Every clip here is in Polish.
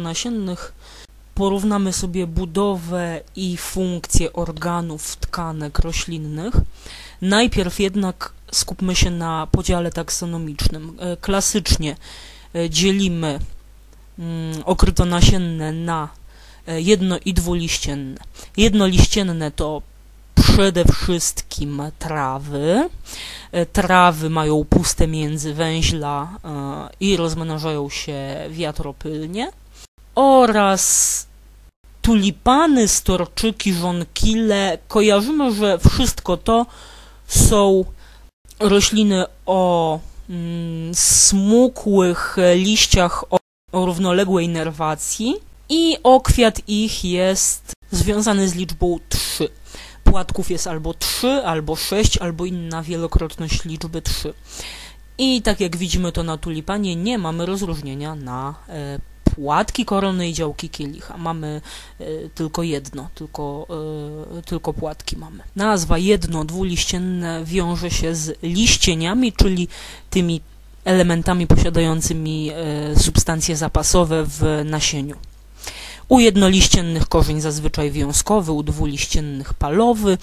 nasiennych porównamy sobie budowę i funkcję organów tkanek roślinnych. Najpierw jednak skupmy się na podziale taksonomicznym. E, klasycznie e, dzielimy mm, okrytonasienne na e, jedno- i dwuliścienne. Jednoliścienne to przede wszystkim trawy. Trawy mają puste międzywęźla i rozmnażają się wiatropylnie oraz tulipany, storczyki, żonkile. Kojarzymy, że wszystko to są rośliny o mm, smukłych liściach o, równoległej nerwacji i okwiat ich jest związany z liczbą 3. Płatków jest albo 3, albo 6, albo inna wielokrotność liczby 3. I tak jak widzimy to na tulipanie, nie mamy rozróżnienia na e, płatki korony i działki kielicha. Mamy y, tylko jedno, tylko, y, tylko płatki mamy. Nazwa jedno, dwuliścienne wiąże się z liścieniami, czyli tymi elementami posiadającymi y, substancje zapasowe w nasieniu. U jednoliściennych korzeń zazwyczaj wiązkowy, u dwuliściennych palowy,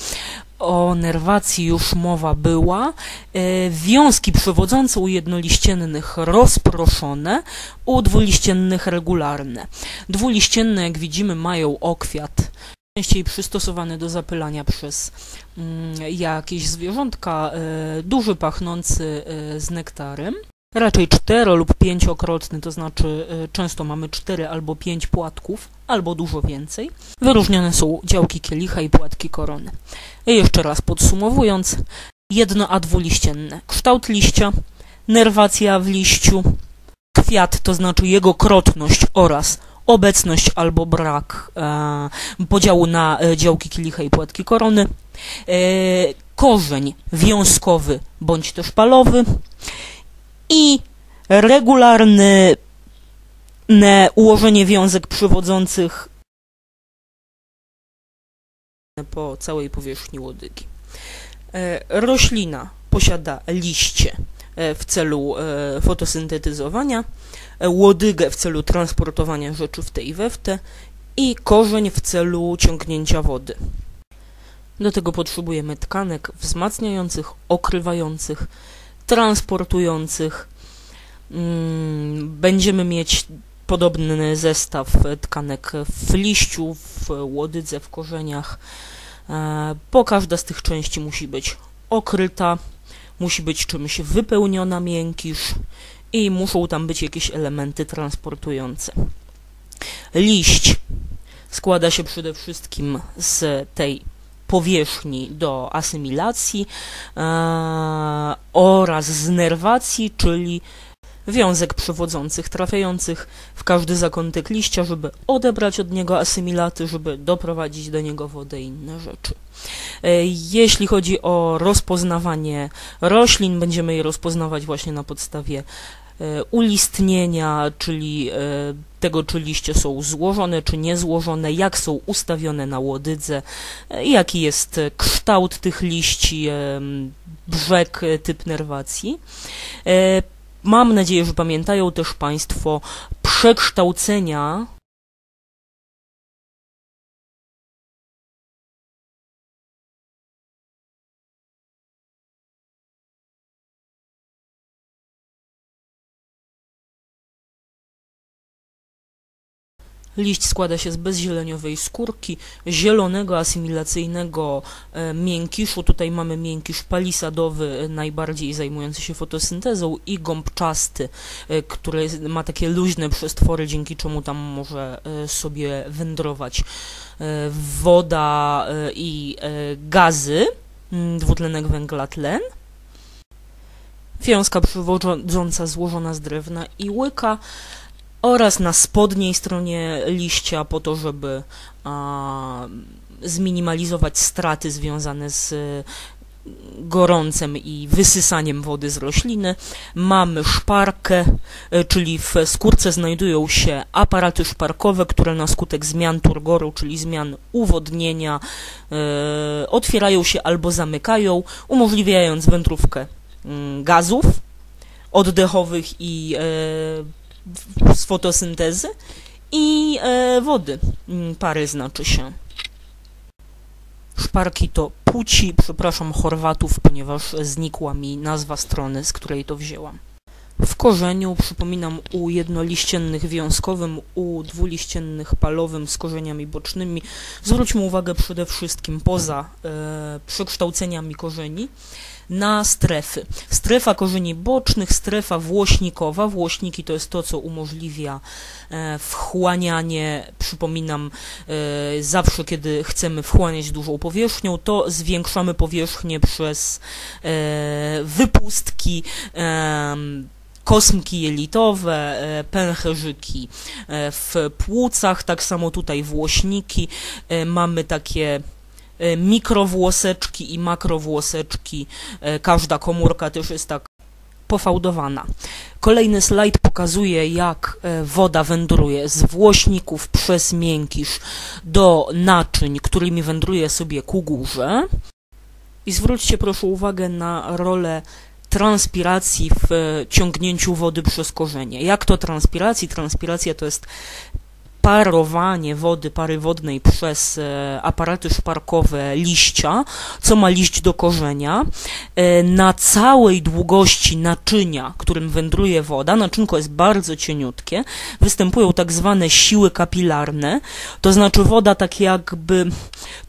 o nerwacji już mowa była. E, wiązki przewodzące u jednoliściennych rozproszone, u dwuliściennych regularne. Dwuliścienne, jak widzimy, mają okwiat częściej przystosowany do zapylania przez mm, jakieś zwierzątka, e, duży pachnący e, z nektarem raczej cztero lub pięciokrotny, to znaczy y, często mamy cztery albo pięć płatków, albo dużo więcej. Wyróżnione są działki kielicha i płatki korony. Jeszcze raz podsumowując, jedno a dwuliścienne. Kształt liścia, nerwacja w liściu, kwiat, to znaczy jego krotność oraz obecność albo brak e, podziału na e, działki kielicha i płatki korony, e, korzeń wiązkowy bądź też palowy, i regularne ułożenie wiązek przywodzących po całej powierzchni łodygi. E, roślina posiada liście e, w celu e, fotosyntetyzowania, łodygę w celu transportowania rzeczy w te i we w i korzeń w celu ciągnięcia wody. Do tego potrzebujemy tkanek wzmacniających, okrywających, transportujących. Mm, będziemy mieć podobny zestaw tkanek w liściu, w łodydze, w korzeniach, e, bo każda z tych części musi być okryta, musi być czymś wypełniona miękisz i muszą tam być jakieś elementy transportujące. Liść składa się przede wszystkim z tej powierzchni do asymilacji e, oraz z nerwacji, czyli wiązek przewodzących trafiających w każdy zakątek liścia, żeby odebrać od niego asymilaty, żeby doprowadzić do niego wodę i inne rzeczy. E, jeśli chodzi o rozpoznawanie roślin, będziemy je rozpoznawać właśnie na podstawie ulistnienia, czyli e, tego, czy liście są złożone, czy niezłożone, jak są ustawione na łodydze, e, jaki jest kształt tych liści, brzeg, typ nerwacji. Mam nadzieję, że pamiętają też Państwo przekształcenia Liść składa się z bezzieleniowej skórki, zielonego asymilacyjnego e, miękiszu. Tutaj mamy miękisz palisadowy, e, najbardziej zajmujący się fotosyntezą i gąbczasty, e, który ma takie luźne przestwory, dzięki czemu tam może sobie wędrować woda i gazy, mm, dwutlenek węgla, tlen. Wiązka przywodząca złożona z drewna i łyka oraz na spodniej stronie liścia po to, żeby a, zminimalizować straty związane z gorącem i wysysaniem wody z rośliny. Mamy szparkę, e, czyli w skórce znajdują się aparaty szparkowe, które na skutek zmian turgoru, czyli zmian uwodnienia, e, otwierają się albo zamykają, umożliwiając wędrówkę mm, gazów oddechowych i e, z fotosyntezy i e, wody. Mm, pary znaczy się. Szparki to płci, przepraszam Chorwatów, ponieważ znikła mi nazwa strony, z której to wzięłam. W korzeniu, przypominam, u jednoliściennych wiązkowym, u dwuliściennych palowym z korzeniami bocznymi. Zwróćmy uwagę przede wszystkim poza e, przekształceniami korzeni na strefy. Strefa korzeni bocznych, strefa włośnikowa. Włośniki to jest to, co umożliwia e, wchłanianie, przypominam, e, zawsze kiedy chcemy wchłaniać dużą powierzchnią, to zwiększamy powierzchnię przez e, wypustki, kosmki jelitowe, pęcherzyki w płucach, tak samo tutaj włośniki. Mamy takie mikrowłoseczki i makrowłoseczki. Każda komórka też jest tak pofałdowana. Kolejny slajd pokazuje, jak woda wędruje z włośników przez miękisz do naczyń, którymi wędruje sobie ku górze. I zwróćcie proszę uwagę na rolę transpiracji w e, ciągnięciu wody przez korzenie. Jak to transpiracji? Transpiracja to jest parowanie wody, pary wodnej przez e, aparaty szparkowe liścia, co ma liść do korzenia. E, na całej długości naczynia, którym wędruje woda, naczynko jest bardzo cieniutkie, występują tak zwane siły kapilarne, to znaczy woda tak jakby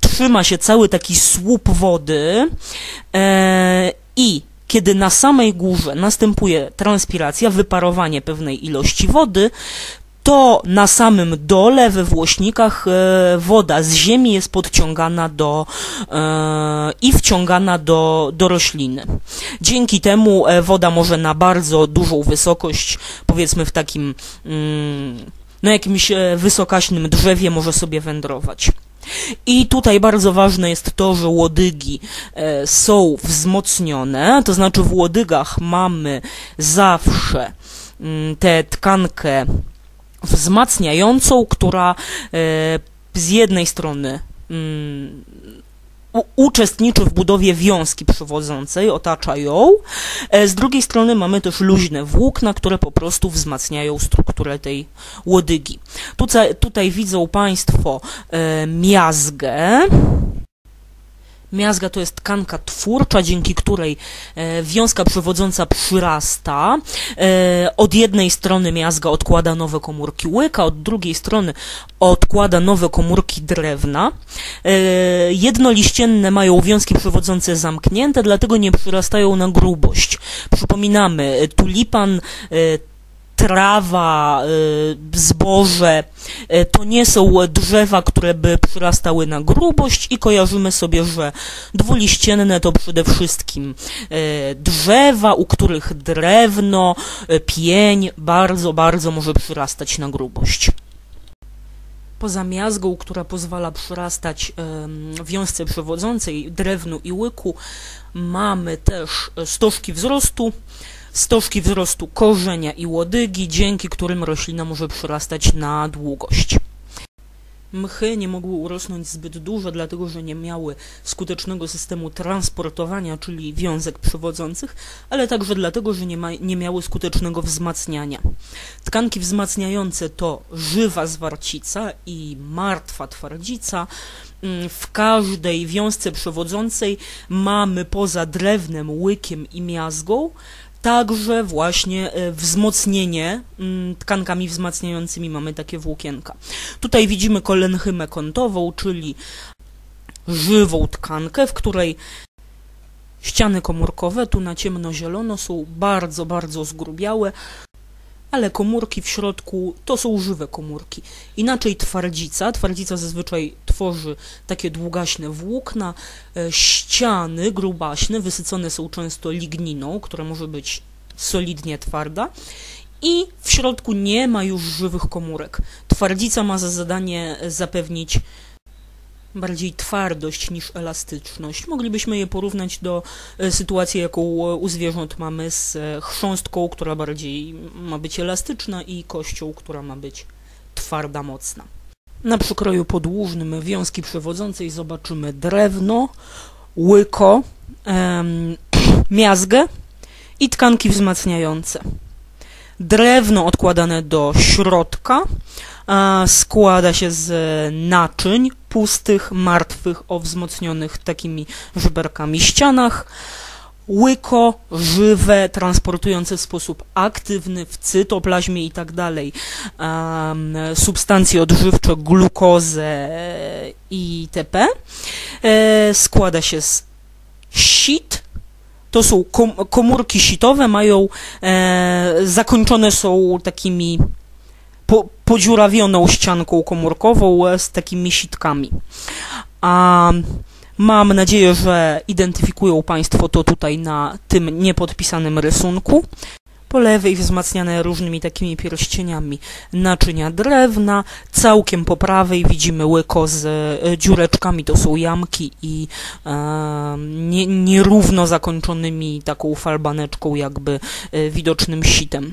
trzyma się cały taki słup wody i kiedy na samej górze następuje transpiracja, wyparowanie pewnej ilości wody, to na samym dole we włośnikach e, woda z ziemi jest podciągana do e, i wciągana do, do rośliny. Dzięki temu e, woda może na bardzo dużą wysokość, powiedzmy w takim mm, no jakimś wysokaśnym drzewie może sobie wędrować. I tutaj bardzo ważne jest to, że łodygi są wzmocnione, to znaczy w łodygach mamy zawsze mm, tę tkankę wzmacniającą, która e, z jednej strony mm, uczestniczy w budowie wiązki przewodzącej, otacza ją. E, z drugiej strony mamy też luźne włókna, które po prostu wzmacniają strukturę tej łodygi. Tutaj, tutaj widzą Państwo e, miazgę. Miazga to jest tkanka twórcza, dzięki której e, wiązka przewodząca przyrasta. E, od jednej strony miazga odkłada nowe komórki łyka, od drugiej strony odkłada nowe komórki drewna. E, jednoliścienne mają wiązki przewodzące zamknięte, dlatego nie przyrastają na grubość. Przypominamy, tulipan trawa, y, zboże, y, to nie są drzewa, które by przyrastały na grubość i kojarzymy sobie, że dwuliścienne to przede wszystkim y, drzewa, u których drewno, pień bardzo, bardzo może przyrastać na grubość. Poza miazgą, która pozwala przyrastać wiązce przewodzącej, drewnu i łyku, mamy też stożki wzrostu, stożki wzrostu korzenia i łodygi, dzięki którym roślina może przyrastać na długość. Mchy nie mogły urosnąć zbyt dużo, dlatego że nie miały skutecznego systemu transportowania, czyli wiązek przewodzących, ale także dlatego, że nie, ma, nie miały skutecznego wzmacniania. Tkanki wzmacniające to żywa zwarcica i martwa twardzica. Mm, w każdej wiązce przewodzącej mamy poza drewnem, łykiem i miazgą Także właśnie e, wzmocnienie mm, tkankami wzmacniającymi mamy takie włókienka. Tutaj widzimy kolenchymę kątową, czyli żywą tkankę, w której ściany komórkowe, tu na ciemno-zielono, są bardzo, bardzo zgrubiałe, ale komórki w środku to są żywe komórki. Inaczej twardzica. Twardzica zazwyczaj tworzy takie długaśne włókna. E, ściany grubaśne wysycone są często ligniną, która może być solidnie twarda. I w środku nie ma już żywych komórek. Twardzica ma za zadanie zapewnić bardziej twardość niż elastyczność. Moglibyśmy je porównać do e, sytuacji, jaką e, u zwierząt mamy z e, chrząstką, która bardziej ma być elastyczna i kością, która ma być twarda, mocna. Na przykroju podłużnym wiązki przewodzącej zobaczymy drewno, łyko, em, miazgę i tkanki wzmacniające. Drewno odkładane do środka, składa się z naczyń pustych, martwych, o wzmocnionych takimi żeberkami ścianach. Łyko żywe, transportujące w sposób aktywny w cytoplazmie i tak dalej substancje odżywcze, glukozę itp. E, składa się z sit, to są kom komórki sitowe, mają e, zakończone są takimi po, podziurawioną ścianką komórkową e, z takimi sitkami. A mam nadzieję, że identyfikują Państwo to tutaj na tym niepodpisanym rysunku. Po lewej wzmacniane różnymi takimi pierścieniami naczynia drewna. Całkiem po prawej widzimy łyko z e, dziureczkami, to są jamki i e, nie, nierówno zakończonymi taką falbaneczką jakby e, widocznym sitem.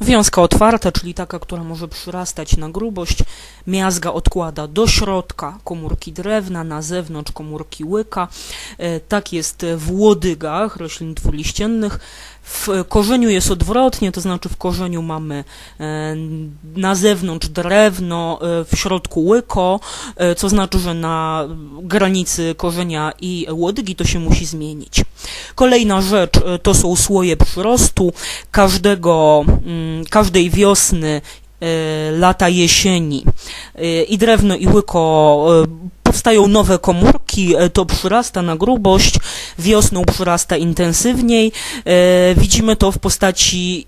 Wiązka otwarta, czyli taka, która może przyrastać na grubość. Miazga odkłada do środka komórki drewna, na zewnątrz komórki łyka. E, tak jest w łodygach roślin dwuliściennych. W korzeniu jest odwrotnie, to znaczy w korzeniu mamy e, na zewnątrz drewno, e, w środku łyko, co znaczy, że na granicy korzenia i łodygi to się musi zmienić. Kolejna rzecz to są słoje przyrostu. Każdego, mm, każdej wiosny lata jesieni i drewno i łyko powstają nowe komórki, e, to przyrasta na grubość, wiosną przyrasta intensywniej. E, widzimy to w postaci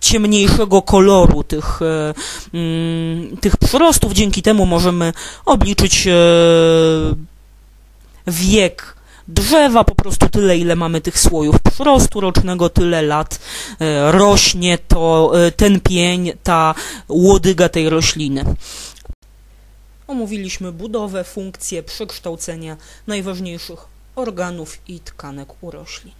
ciemniejszego koloru tych, e, mm, tych przyrostów. Dzięki temu możemy obliczyć wiek drzewa, po prostu tyle, ile mamy tych słojów przyrostu rocznego, tyle lat rośnie to, ten pień, ta łodyga tej rośliny. Omówiliśmy budowę, funkcje, przekształcenia najważniejszych organów i tkanek u roślin.